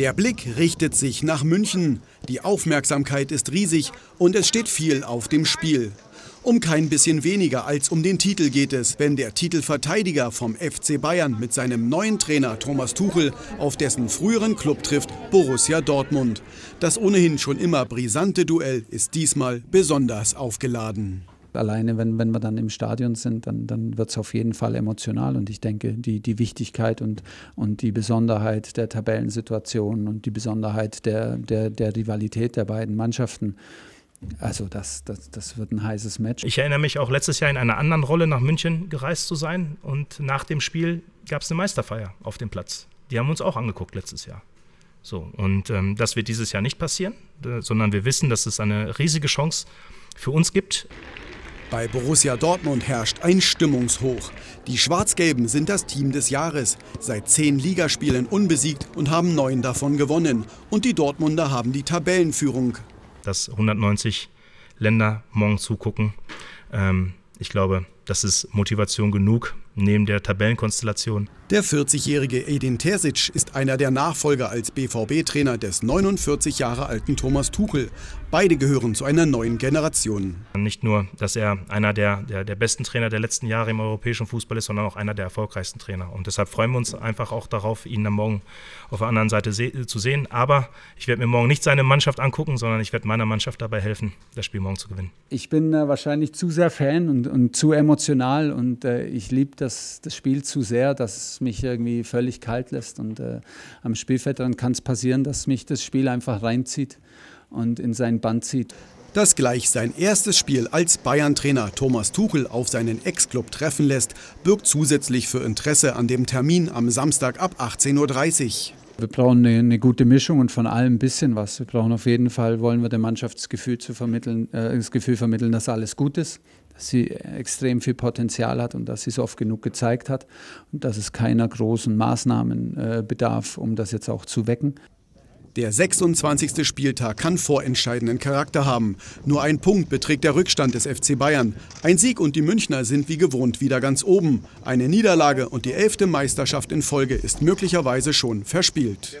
Der Blick richtet sich nach München. Die Aufmerksamkeit ist riesig und es steht viel auf dem Spiel. Um kein bisschen weniger als um den Titel geht es, wenn der Titelverteidiger vom FC Bayern mit seinem neuen Trainer Thomas Tuchel auf dessen früheren Club trifft, Borussia Dortmund. Das ohnehin schon immer brisante Duell ist diesmal besonders aufgeladen. Alleine, wenn, wenn wir dann im Stadion sind, dann, dann wird es auf jeden Fall emotional. Und ich denke, die, die Wichtigkeit und, und die Besonderheit der Tabellensituation und die Besonderheit der, der, der Rivalität der beiden Mannschaften, also das, das, das wird ein heißes Match. Ich erinnere mich auch letztes Jahr in einer anderen Rolle nach München gereist zu sein und nach dem Spiel gab es eine Meisterfeier auf dem Platz. Die haben uns auch angeguckt letztes Jahr. So, und ähm, das wird dieses Jahr nicht passieren, äh, sondern wir wissen, dass es eine riesige Chance für uns gibt. Bei Borussia Dortmund herrscht ein Stimmungshoch. Die Schwarz-Gelben sind das Team des Jahres, seit zehn Ligaspielen unbesiegt und haben neun davon gewonnen. Und die Dortmunder haben die Tabellenführung dass 190 Länder morgen zugucken. Ähm, ich glaube, das ist Motivation genug neben der Tabellenkonstellation. Der 40-jährige Edin Terzic ist einer der Nachfolger als BVB-Trainer des 49 Jahre alten Thomas Tuchel. Beide gehören zu einer neuen Generation. Nicht nur, dass er einer der, der, der besten Trainer der letzten Jahre im europäischen Fußball ist, sondern auch einer der erfolgreichsten Trainer. Und deshalb freuen wir uns einfach auch darauf, ihn am Morgen auf der anderen Seite se zu sehen. Aber ich werde mir morgen nicht seine Mannschaft angucken, sondern ich werde meiner Mannschaft dabei helfen, das Spiel morgen zu gewinnen. Ich bin äh, wahrscheinlich zu sehr Fan und, und zu emotional und äh, ich liebe das, das Spiel zu sehr, dass es mich irgendwie völlig kalt lässt. Und äh, am Spielfeld dann kann es passieren, dass mich das Spiel einfach reinzieht und in sein Band zieht. Dass gleich sein erstes Spiel als Bayern-Trainer Thomas Tuchel auf seinen Ex-Club treffen lässt, birgt zusätzlich für Interesse an dem Termin am Samstag ab 18.30 Uhr. Wir brauchen eine, eine, gute Mischung und von allem ein bisschen was. Wir brauchen auf jeden Fall, wollen wir dem Mannschaftsgefühl zu vermitteln, äh, das Gefühl vermitteln, dass alles gut ist, dass sie extrem viel Potenzial hat und dass sie es oft genug gezeigt hat und dass es keiner großen Maßnahmen äh, bedarf, um das jetzt auch zu wecken. Der 26. Spieltag kann vorentscheidenden Charakter haben. Nur ein Punkt beträgt der Rückstand des FC Bayern. Ein Sieg und die Münchner sind wie gewohnt wieder ganz oben. Eine Niederlage und die elfte Meisterschaft in Folge ist möglicherweise schon verspielt.